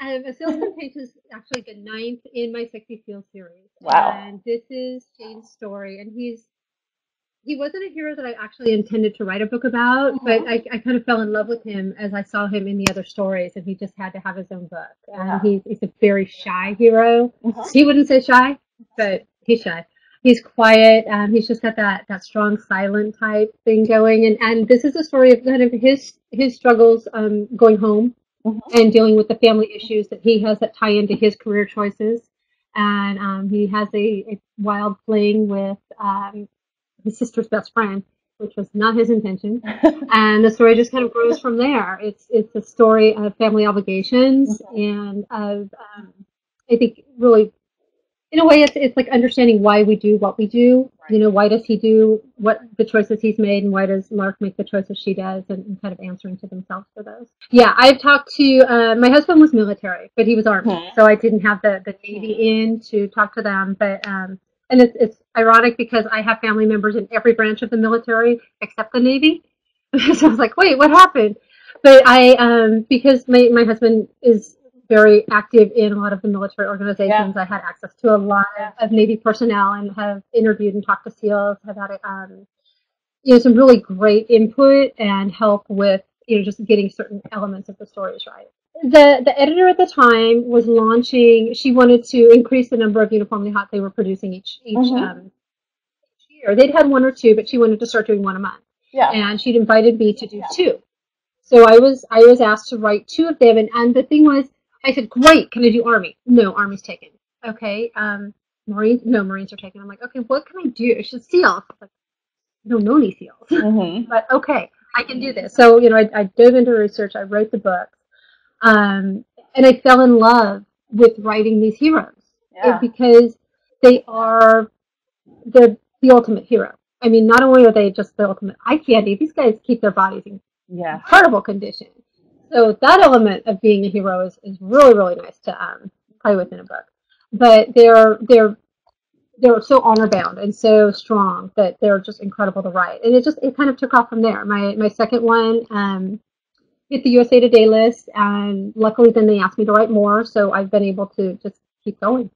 Um, a salesman page is actually the ninth in my Sexy Seal series. Wow. And this is Shane's story, and he's he wasn't a hero that I actually intended to write a book about, Mhm. but I, I kind of fell in love with him as I saw him in the other stories, and he just had to have his own book. Yeah. And he's he's a very shy hero. Mhm. He wouldn't say shy, but he's shy. He's quiet. Um, he's just got that that strong silent type thing going, and and this is a story of kind of his his struggles um, going home Mhm. and dealing with the family issues that he has that tie into his career choices. And um, he has a, a wild fling with um, his sister's best friend, which was not his intention. And the story just kind of grows from there. It's it's a story of family obligations and of um, I think really in a way it's it's like understanding why we do what we do. You know, why does he do what the choices he's made and why does Mark make the choices she does and, and kind of answering to themselves for those. Yeah, I've talked to uh, my husband was military, but he was army. So I didn't have the, the Navy in to talk to them. But um and it's it's ironic because I have family members in every branch of the military except the Navy. so I was like, wait, what happened? But I, um, because my, my husband is very active in a lot of the military organizations, I had access to a lot of, of Navy personnel and have interviewed and talked to SEALs, have had, um, you know, some really great input and help with, you know, just getting certain elements of the stories right. The, the editor at the time was launching, she wanted to increase the number of uniformly hot they were producing each, each, Mhm. um, year. They'd had one or two, but she wanted to start doing one a month yeah. and she'd invited me to do Yeah. two. So I was I was asked to write two of them, and, and the thing was, I said, "Great, can I do Army?" No, Army's taken. Okay, um, Marines, no, Marines are taken. I'm like, okay, what can I do? I should SEALs. I'm like, I don't know any SEALs, Mhm. but okay, I can do this. So you know, I, I dove into research. I wrote the books, um, and I fell in love with writing these heroes Yeah. because they are the the ultimate hero. I mean, not only are they just the ultimate eye candy, these guys keep their bodies in Yeah. incredible condition. So that element of being a hero is, is really really nice to um, play with in a book. But they're they're they're so honor bound and so strong that they're just incredible to write. And it just it kind of took off from there. My my second one um, hit the USA Today list, and luckily then they asked me to write more, so I've been able to just keep going.